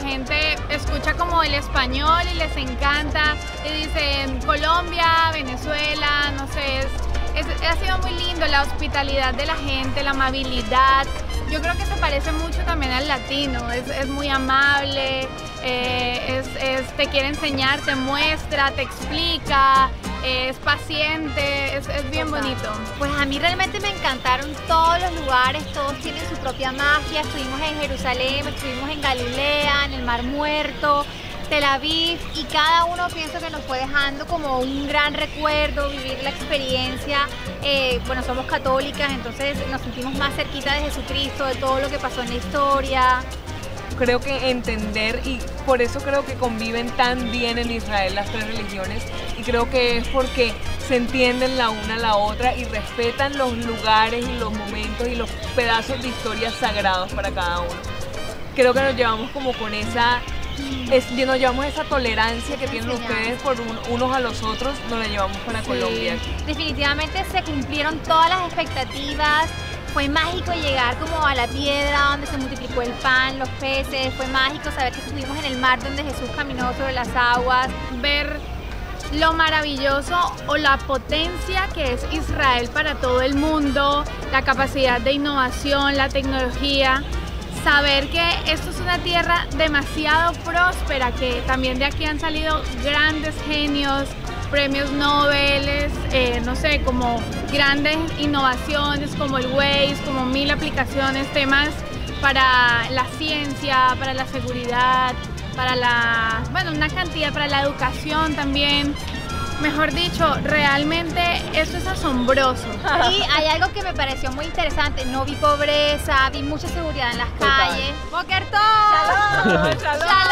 gente escucha como el español y les encanta. Y dicen Colombia, Venezuela, no sé, ha sido muy lindo la hospitalidad de la gente, la amabilidad. Yo creo que se parece mucho también al latino, es, muy amable, eh, te quiere enseñar, te muestra, te explica, es paciente, es, bien bonito. Pues a mí realmente me encantaron todos los lugares, todos tienen su propia magia. Estuvimos en Jerusalén, estuvimos en Galilea, en el Mar Muerto, Tel Aviv y cada uno pienso que nos fue dejando como un gran recuerdo, vivir la experiencia. Eh, bueno, somos católicas, entonces nos sentimos más cerquita de Jesucristo, de todo lo que pasó en la historia creo que entender y por eso creo que conviven tan bien en Israel las tres religiones y creo que es porque se entienden la una a la otra y respetan los lugares y los momentos y los pedazos de historia sagrados para cada uno. Creo que nos llevamos como con esa es, nos llevamos esa tolerancia que tienen ustedes por unos a los otros, nos la llevamos para Colombia. Definitivamente se cumplieron todas las expectativas, fue mágico llegar como a la piedra donde se multiplicó el pan, los peces, fue mágico saber que estuvimos en el mar donde Jesús caminó sobre las aguas, ver lo maravilloso o la potencia que es Israel para todo el mundo, la capacidad de innovación, la tecnología, saber que esto es una tierra demasiado próspera, que también de aquí han salido grandes genios, premios Nobel, eh, no sé, como grandes innovaciones como el Waze, como mil aplicaciones, temas para la ciencia, para la seguridad, para la, bueno, una cantidad, para la educación también. Mejor dicho, realmente eso es asombroso. Y hay algo que me pareció muy interesante. No vi pobreza, vi mucha seguridad en las calles. Boker Shalom. Shalom.